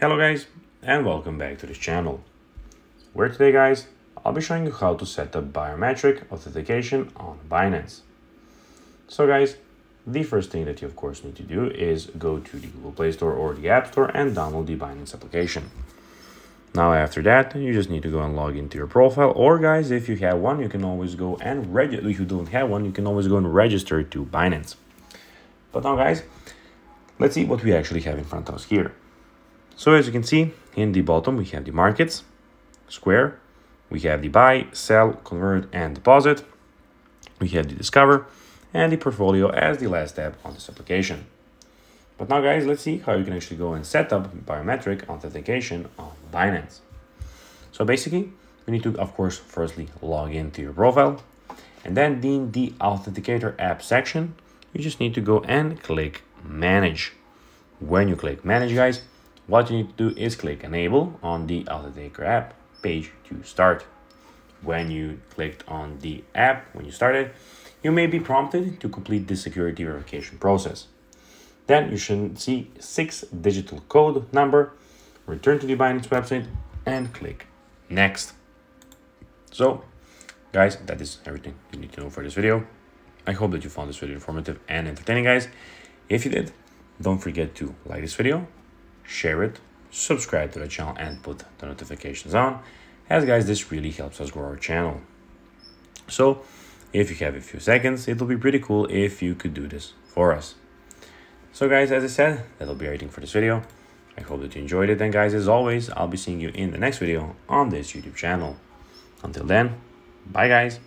Hello guys and welcome back to this channel. Where today guys, I'll be showing you how to set up biometric authentication on Binance. So guys, the first thing that you of course need to do is go to the Google Play Store or the App Store and download the Binance application. Now after that, you just need to go and log into your profile or guys, if you have one, you can always go and register. If you don't have one, you can always go and register to Binance. But now guys, let's see what we actually have in front of us here. So as you can see, in the bottom, we have the markets, square, we have the buy, sell, convert, and deposit. We have the discover and the portfolio as the last tab on this application. But now guys, let's see how you can actually go and set up biometric authentication on Binance. So basically, you need to, of course, firstly log into your profile. And then in the Authenticator app section, you just need to go and click Manage. When you click Manage, guys, what you need to do is click enable on the Authenticator app page to start. When you clicked on the app, when you started, you may be prompted to complete the security verification process. Then you should see six digital code number, return to the Binance website and click next. So guys, that is everything you need to know for this video. I hope that you found this video informative and entertaining guys. If you did, don't forget to like this video, share it, subscribe to the channel and put the notifications on as guys this really helps us grow our channel. So if you have a few seconds it will be pretty cool if you could do this for us. So guys as I said that'll be everything for this video. I hope that you enjoyed it and guys as always I'll be seeing you in the next video on this YouTube channel. Until then, bye guys.